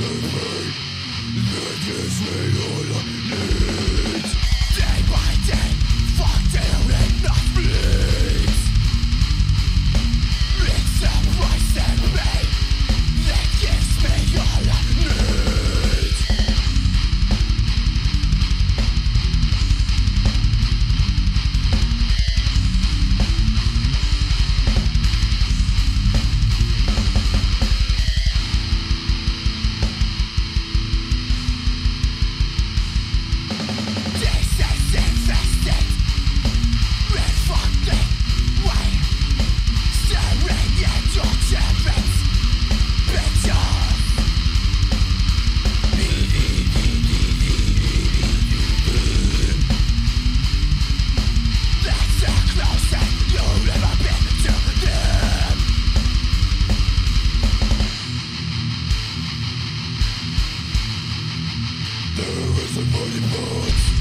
That is me. All I need Cause I'm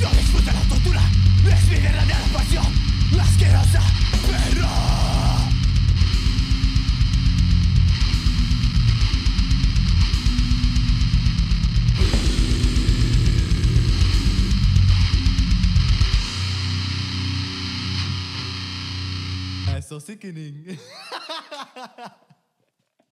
No disfruta la tortura, es mi verdadera pasión, asquerosa, pero... so sickening.